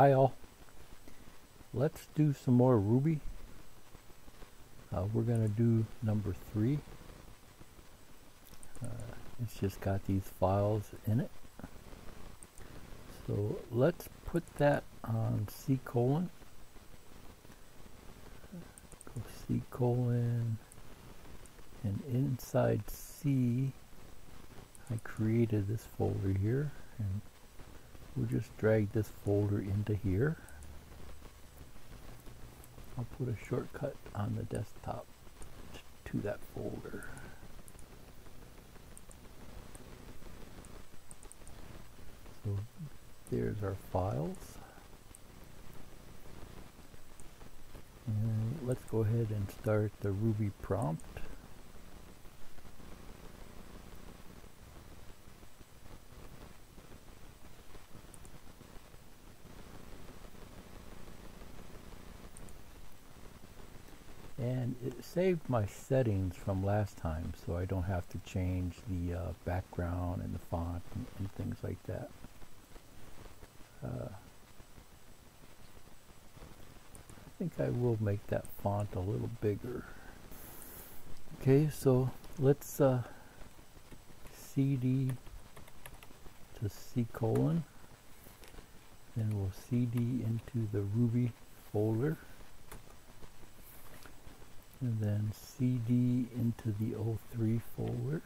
Hi all. Let's do some more Ruby. Uh, we're going to do number three. Uh, it's just got these files in it. So let's put that on C colon. Go C colon and inside C I created this folder here and we'll just drag this folder into here. I'll put a shortcut on the desktop to that folder. So there's our files. And let's go ahead and start the Ruby prompt. and it saved my settings from last time so I don't have to change the uh, background and the font and, and things like that. Uh, I think I will make that font a little bigger. Okay, so let's uh, CD to C colon, then we'll CD into the Ruby folder and then CD into the 03 folder.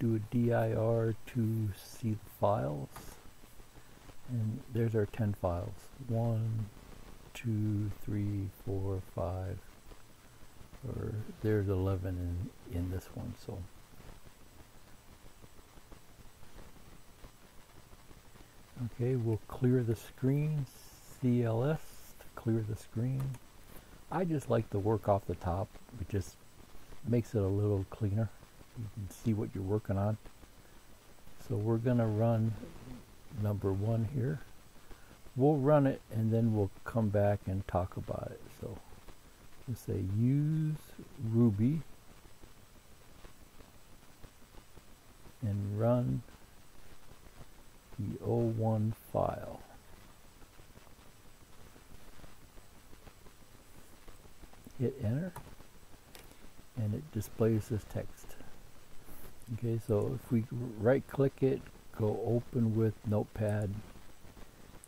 Do a DIR to see the files. And there's our 10 files. One, two, three, four, five, or there's 11 in, in this one. So Okay, we'll clear the screen, CLS clear the screen. I just like the work off the top. It just makes it a little cleaner. You can see what you're working on. So we're going to run number one here. We'll run it and then we'll come back and talk about it. So we'll say use Ruby and run the O1 file. Hit enter and it displays this text. Okay so if we right click it go open with notepad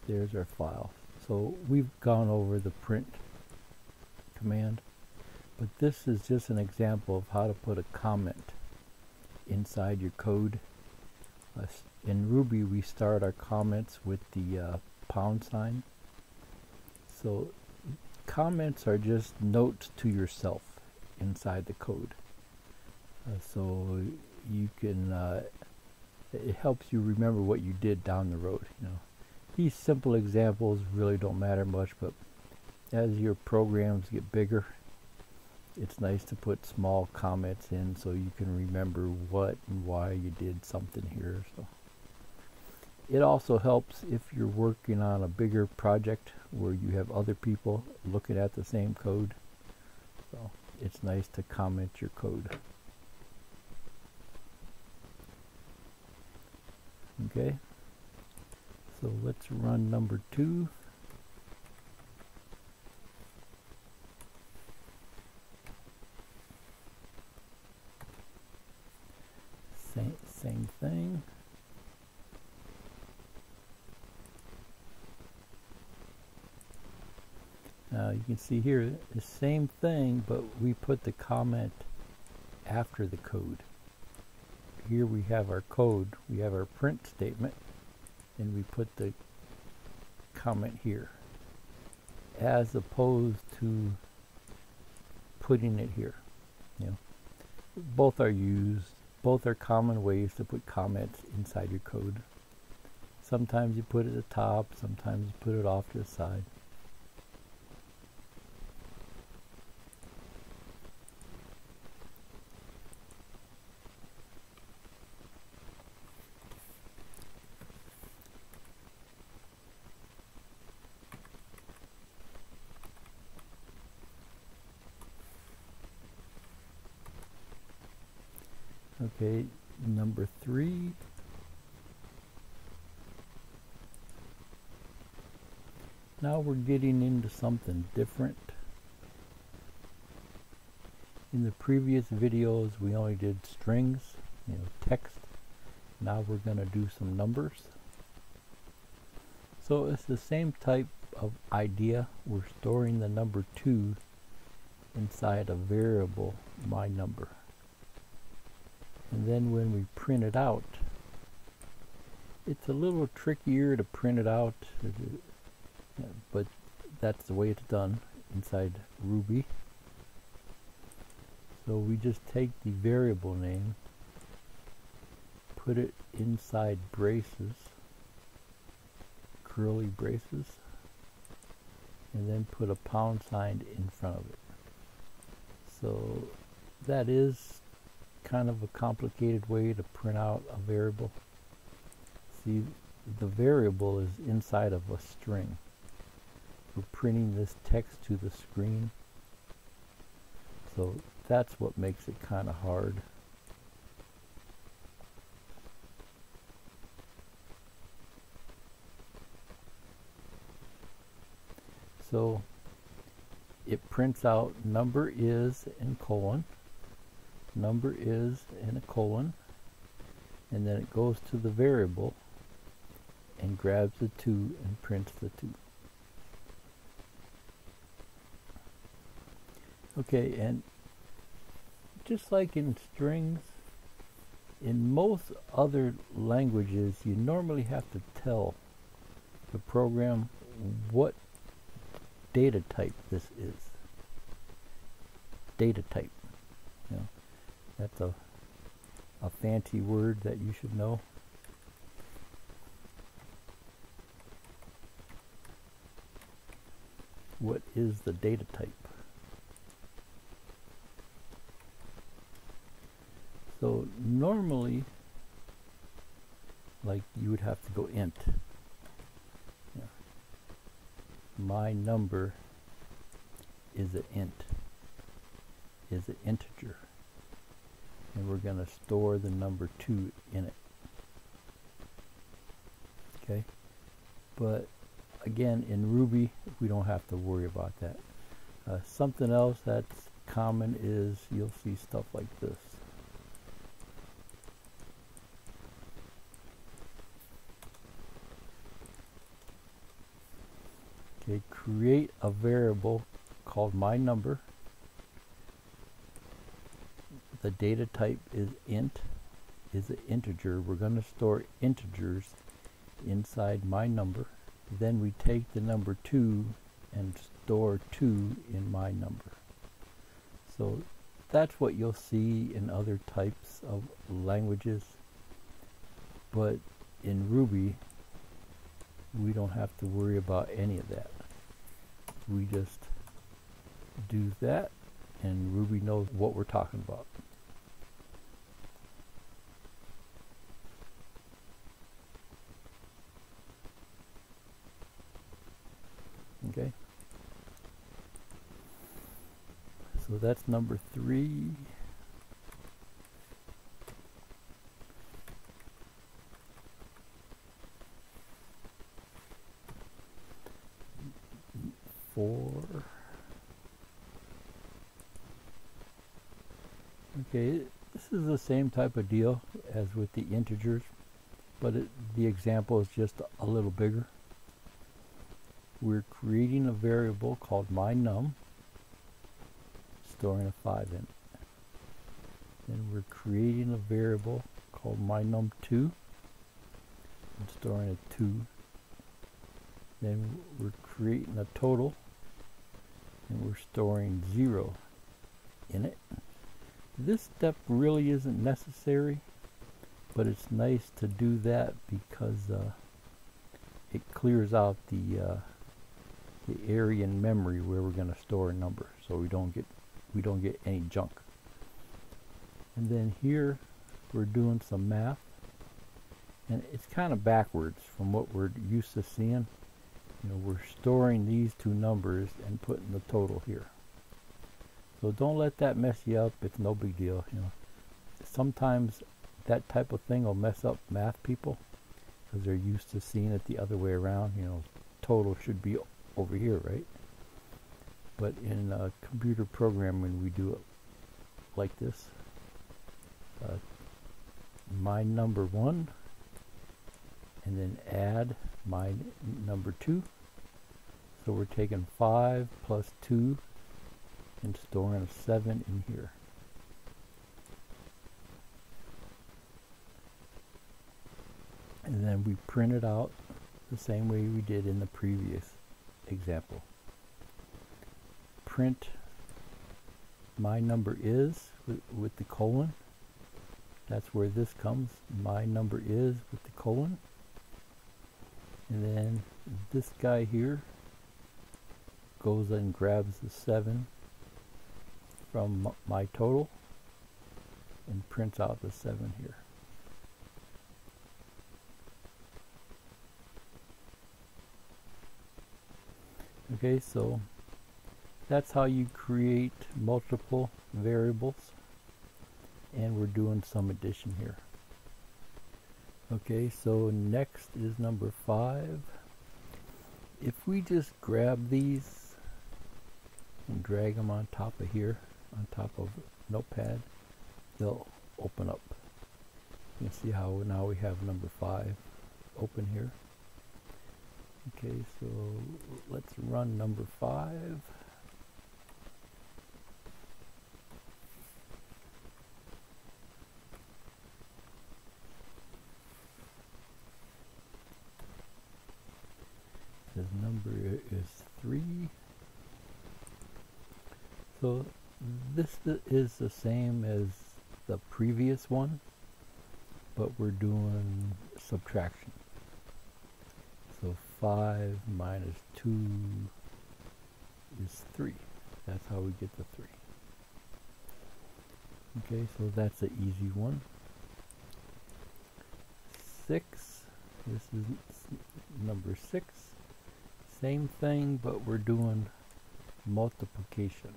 there's our file. So we've gone over the print command but this is just an example of how to put a comment inside your code. In Ruby we start our comments with the uh, pound sign. So comments are just notes to yourself inside the code. Uh, so you can, uh, it helps you remember what you did down the road. You know, these simple examples really don't matter much, but as your programs get bigger, it's nice to put small comments in so you can remember what and why you did something here. So. It also helps if you're working on a bigger project where you have other people looking at the same code. So it's nice to comment your code. Okay, so let's run number two. Same, same thing. Now you can see here the same thing, but we put the comment after the code. Here we have our code, we have our print statement, and we put the comment here, as opposed to putting it here. You know, both are used, both are common ways to put comments inside your code. Sometimes you put it at the top, sometimes you put it off to the side. Okay, number three. Now we're getting into something different. In the previous videos we only did strings, you know, text. Now we're going to do some numbers. So it's the same type of idea. We're storing the number 2 inside a variable, my number. And then when we print it out, it's a little trickier to print it out, but that's the way it's done inside Ruby. So we just take the variable name, put it inside braces, curly braces, and then put a pound sign in front of it. So that is kind of a complicated way to print out a variable. See, the variable is inside of a string. We're printing this text to the screen. So that's what makes it kind of hard. So it prints out number is and colon, number is in a colon, and then it goes to the variable and grabs the 2 and prints the 2. Okay, and just like in strings, in most other languages, you normally have to tell the program what data type this is. Data type. That's a, a fancy word that you should know. What is the data type? So normally, like you would have to go int. Yeah. My number is an int, is an integer. And we're going to store the number 2 in it. Okay? But again, in Ruby, we don't have to worry about that. Uh, something else that's common is you'll see stuff like this. Okay, create a variable called my number. The data type is int, is an integer. We're going to store integers inside my number. Then we take the number 2 and store 2 in my number. So that's what you'll see in other types of languages. But in Ruby, we don't have to worry about any of that we just do that and Ruby knows what we're talking about. Okay. So that's number three. four. Okay, this is the same type of deal as with the integers, but it, the example is just a little bigger. We're creating a variable called mynum, storing a 5 in it. Then we're creating a variable called mynum2, and storing a 2. Then we're creating a total and we're storing 0 in it. This step really isn't necessary, but it's nice to do that because uh, it clears out the uh, the area in memory where we're going to store a number, so we don't get we don't get any junk. And then here we're doing some math, and it's kind of backwards from what we're used to seeing you know, we're storing these two numbers and putting the total here. So don't let that mess you up. It's no big deal. You know, sometimes that type of thing will mess up math people because they're used to seeing it the other way around. You know, total should be over here, right? But in uh, computer programming, we do it like this. Uh, my number one, and then add my number two. So we're taking five plus two and storing a seven in here. And then we print it out the same way we did in the previous example. Print my number is with, with the colon. That's where this comes. My number is with the colon. And then this guy here goes and grabs the 7 from my total and prints out the 7 here. Okay, so that's how you create multiple variables and we're doing some addition here. Okay, so next is number five. If we just grab these and drag them on top of here, on top of Notepad, they'll open up. You can see how now we have number five open here. Okay, so let's run number five. Number is three. So this is the same as the previous one, but we're doing subtraction. So 5 minus 2 is 3. That's how we get the 3. Okay, so that's an easy one. 6, this is number 6. Same thing, but we're doing multiplication.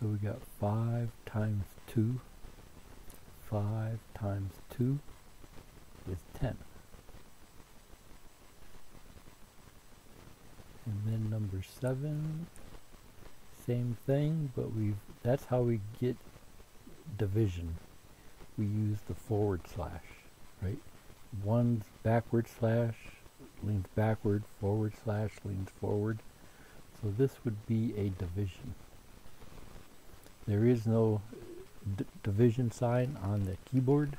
So we got 5 times 2. 5 times 2 is 10. And then number 7, same thing, but we've that's how we get division. We use the forward slash, right? One's backward slash leans backward, forward slash leans forward. So this would be a division. There is no division sign on the keyboard.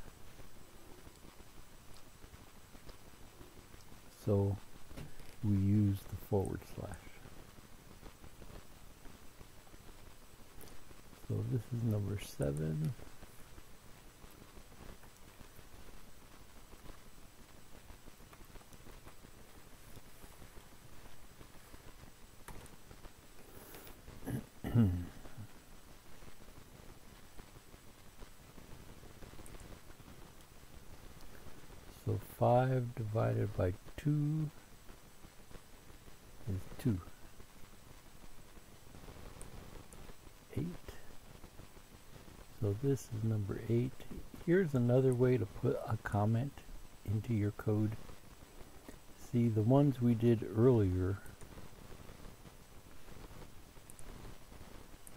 So we use the forward slash. So this is number seven. So 5 divided by 2 is 2. 8. So this is number 8. Here's another way to put a comment into your code. See, the ones we did earlier,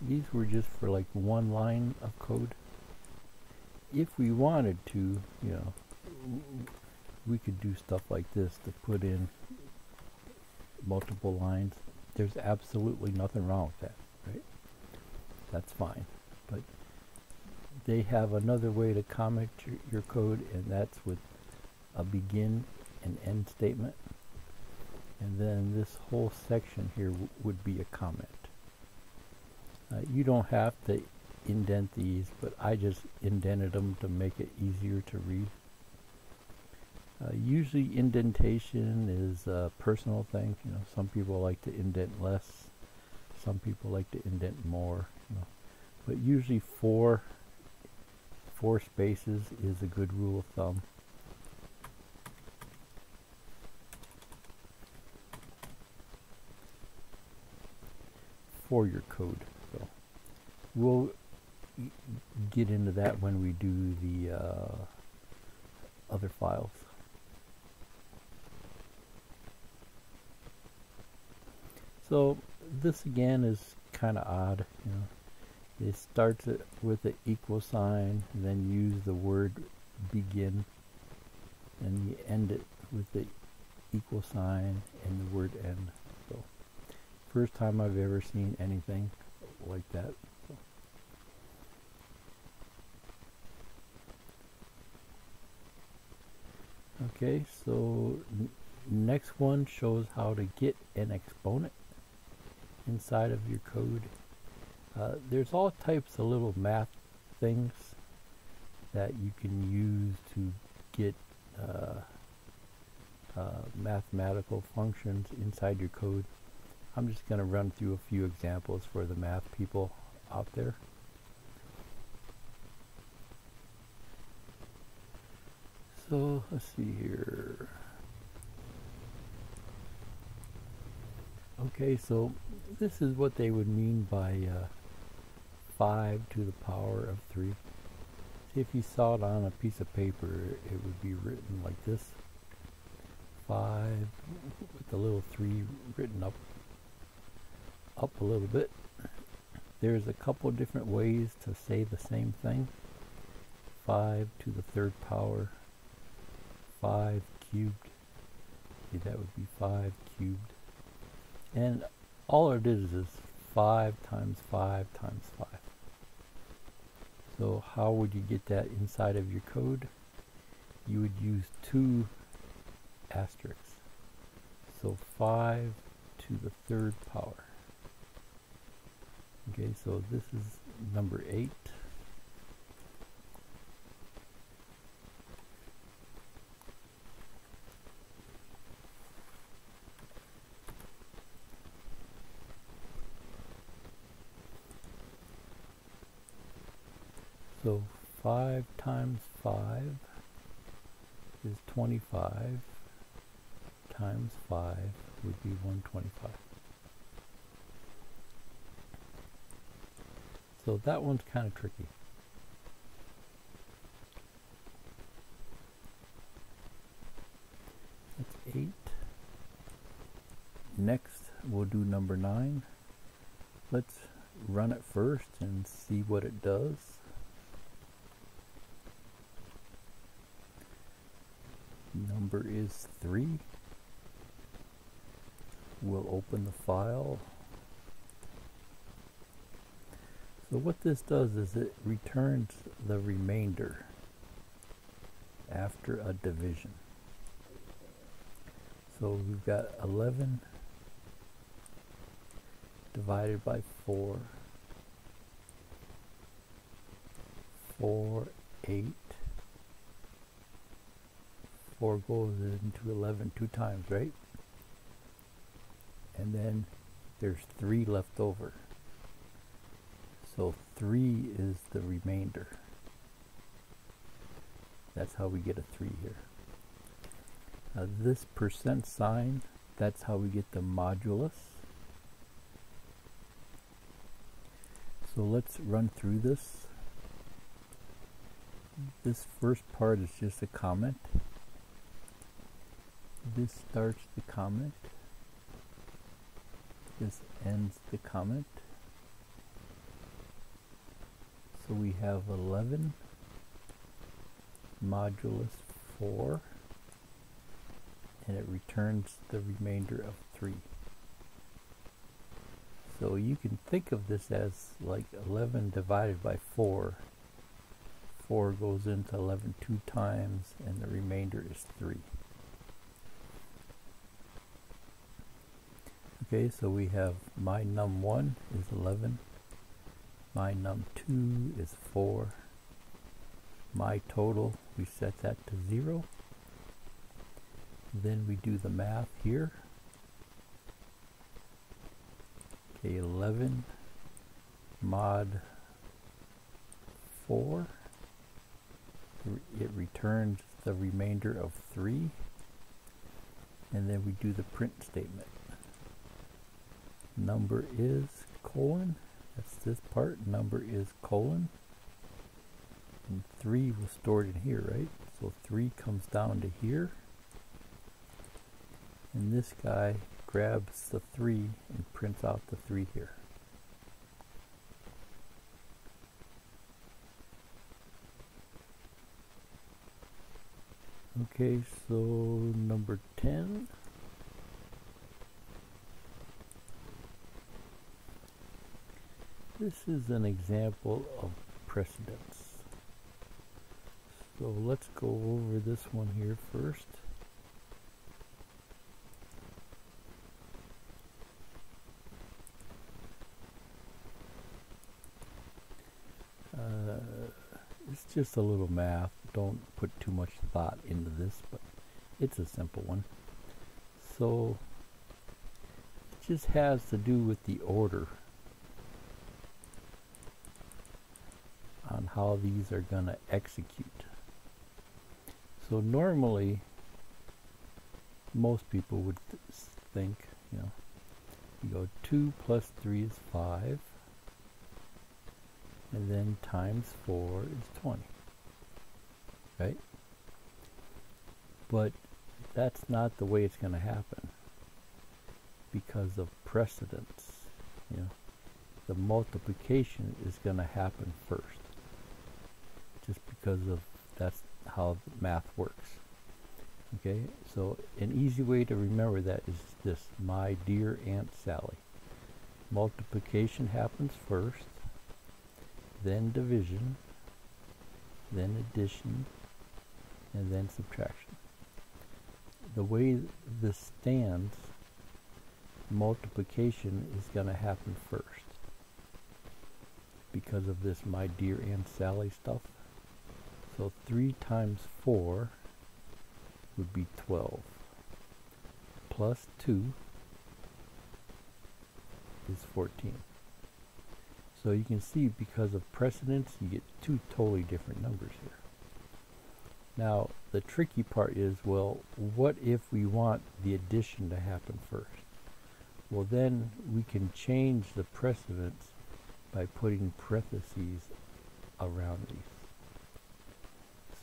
these were just for like one line of code. If we wanted to, you know, we could do stuff like this to put in multiple lines. There's absolutely nothing wrong with that, right? That's fine. But they have another way to comment your, your code, and that's with a begin and end statement. And then this whole section here would be a comment. Uh, you don't have to indent these, but I just indented them to make it easier to read. Uh, usually indentation is a personal thing. You know, some people like to indent less. Some people like to indent more. You know. But usually four four spaces is a good rule of thumb. for your code. So we'll get into that when we do the uh, other files. So this again is kind of odd, you know. It starts it with the equal sign, and then use the word begin, and you end it with the equal sign and the word end. So first time I've ever seen anything like that. Okay, so next one shows how to get an exponent inside of your code. Uh, there's all types of little math things that you can use to get uh, uh, mathematical functions inside your code. I'm just going to run through a few examples for the math people out there. So let's see here. Okay, so this is what they would mean by uh, 5 to the power of 3. See, if you saw it on a piece of paper, it would be written like this. 5 with the little 3 written up, up a little bit. There's a couple different ways to say the same thing. 5 to the third power, 5 cubed. See, that would be 5 cubed. And all it is is 5 times 5 times 5. So how would you get that inside of your code? You would use two asterisks. So 5 to the third power. Okay, so this is number 8. So 5 times 5 is 25 times 5 would be 125. So that one's kind of tricky. That's 8. Next we'll do number 9. Let's run it first and see what it does. Number is 3. We'll open the file. So what this does is it returns the remainder after a division. So we've got 11 divided by 4, 4, 8, 4 goes into 11 two times, right? And then there's 3 left over. So 3 is the remainder. That's how we get a 3 here. Now this percent sign, that's how we get the modulus. So let's run through this. This first part is just a comment this starts the comment this ends the comment so we have 11 modulus 4 and it returns the remainder of 3 so you can think of this as like 11 divided by 4 4 goes into 11 two times and the remainder is 3 Okay, so we have my num1 is 11, my num2 is 4, my total, we set that to 0. Then we do the math here. Okay, 11 mod 4, it returns the remainder of 3, and then we do the print statement number is colon. That's this part. Number is colon. And 3 was stored in here, right? So 3 comes down to here. And this guy grabs the 3 and prints out the 3 here. Okay, so number 10. This is an example of precedence. So let's go over this one here first. Uh, it's just a little math. Don't put too much thought into this, but it's a simple one. So it just has to do with the order on how these are going to execute. So normally most people would th think, you know, you go 2 plus 3 is 5 and then times 4 is 20. Right? But that's not the way it's going to happen because of precedence. You know, the multiplication is going to happen first just because of that's how math works. Okay, so an easy way to remember that is this, my dear Aunt Sally. Multiplication happens first, then division, then addition, and then subtraction. The way this stands, multiplication is going to happen first because of this my dear Aunt Sally stuff. So 3 times 4 would be 12 plus 2 is 14. So you can see because of precedence you get two totally different numbers here. Now the tricky part is well what if we want the addition to happen first? Well then we can change the precedence by putting parentheses around these.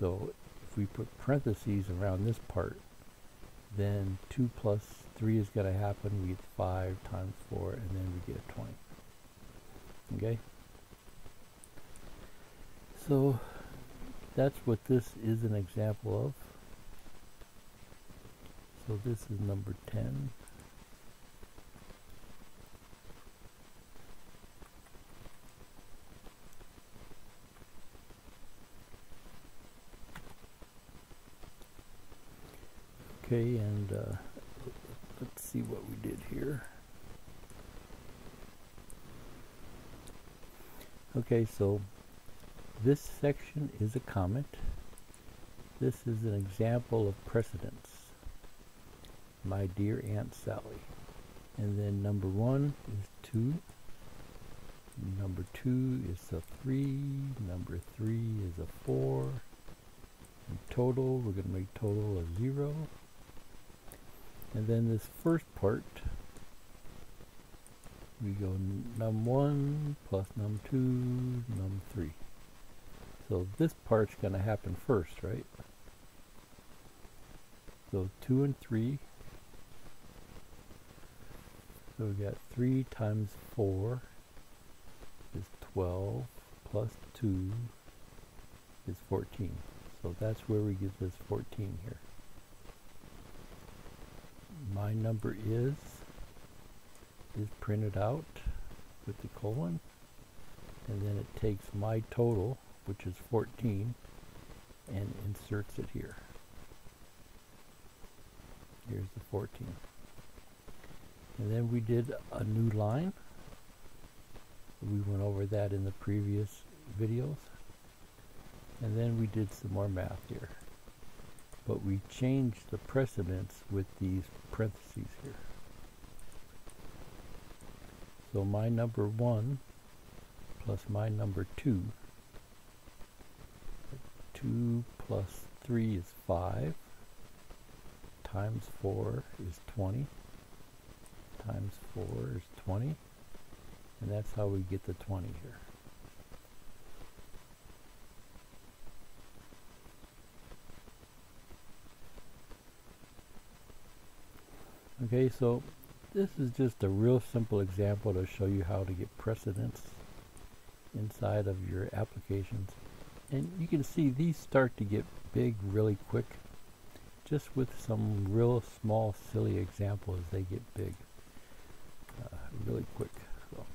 So if we put parentheses around this part then 2 plus 3 is going to happen. We get 5 times 4 and then we get 20. Okay? So that's what this is an example of. So this is number 10. Okay, and uh, let's see what we did here. Okay, so this section is a comment. This is an example of precedence. My dear Aunt Sally. And then number one is two. Number two is a three. Number three is a four. In total, we're going to make total a zero. And then this first part we go num1 plus num2, num3. So this part's going to happen first, right? So 2 and 3. So we got 3 times 4 is 12 plus 2 is 14. So that's where we get this 14 here. My number is is printed out with the colon and then it takes my total which is 14 and inserts it here. Here's the 14 and then we did a new line. We went over that in the previous videos. And then we did some more math here but we change the precedence with these parentheses here so my number 1 plus my number 2. 2 plus 3 is 5 times 4 is 20 times 4 is 20 And that's how we get the 20 here. Okay, so this is just a real simple example to show you how to get precedence inside of your applications. And you can see these start to get big really quick just with some real small silly examples they get big uh, really quick. So.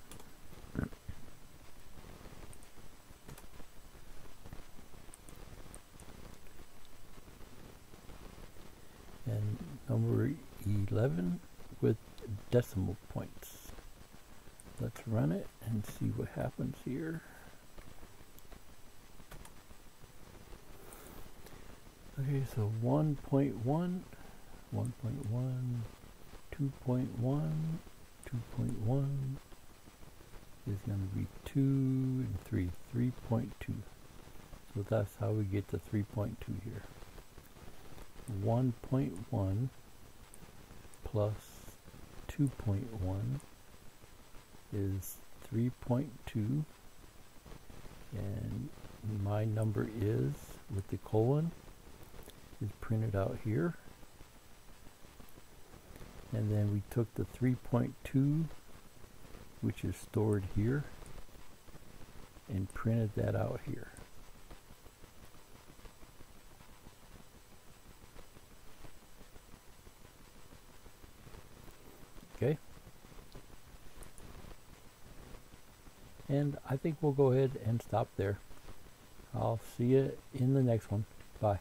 and number 11 with decimal points. Let's run it and see what happens here. Okay, so 1.1, 1.1, 2.1, 2.1 is going to be 2 and 3, 3.2. So that's how we get to 3.2 here. 1.1 plus 2.1 is 3.2 and my number is with the colon is printed out here. And then we took the 3.2 which is stored here and printed that out here Okay. And I think we'll go ahead and stop there. I'll see you in the next one. Bye.